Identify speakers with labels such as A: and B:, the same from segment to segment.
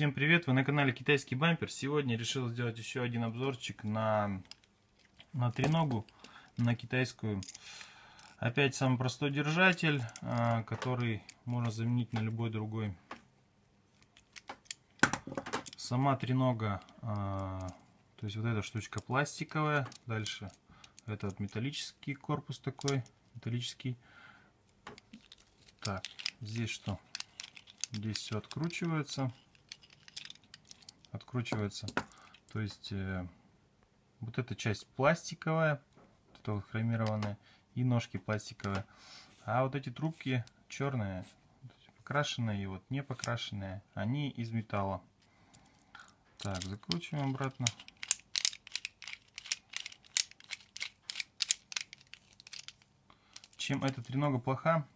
A: Всем привет, вы на канале Китайский Бампер. Сегодня решил сделать еще один обзорчик на, на треногу, на китайскую. Опять самый простой держатель, а, который можно заменить на любой другой. Сама тренога, а, то есть вот эта штучка пластиковая. Дальше этот металлический корпус такой, металлический. Так, здесь что? Здесь все откручивается. Откручивается. То есть э, вот эта часть пластиковая, вот это вот хромированная, и ножки пластиковые. А вот эти трубки черные, покрашенные и вот не покрашенные, они из металла. Так, закручиваем обратно. Чем эта тренога плоха?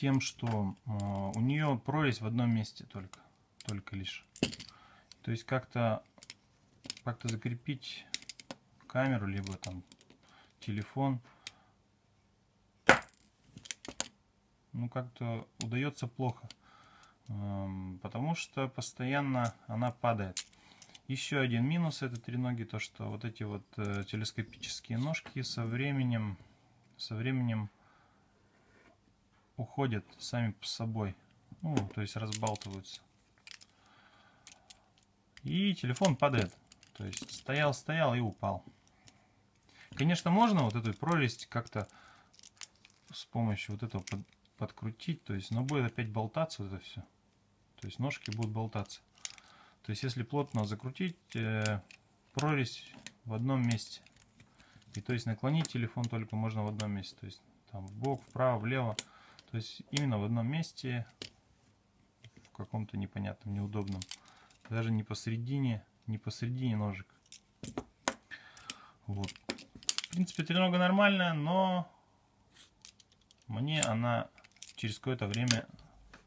A: тем, что э, у нее прорезь в одном месте только, только лишь. То есть как-то как-то закрепить камеру, либо там телефон, ну как-то удается плохо, эм, потому что постоянно она падает. Еще один минус этой треноги, то что вот эти вот э, телескопические ножки со временем, со временем уходят сами по собой. Ну, то есть разбалтываются. И телефон падает. То есть стоял, стоял и упал. Конечно, можно вот эту прорезь как-то с помощью вот этого под, подкрутить. То есть, но будет опять болтаться это все. То есть ножки будут болтаться. То есть, если плотно закрутить э, прорезь в одном месте. И то есть наклонить телефон только можно в одном месте. То есть там в бок, вправо, влево. То есть именно в одном месте, в каком-то непонятном, неудобном. Даже не посередине, не посередине ножик. Вот. В принципе, тренога нормальная, но мне она через какое-то время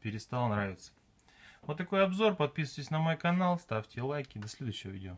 A: перестала нравиться. Вот такой обзор. Подписывайтесь на мой канал, ставьте лайки. До следующего видео.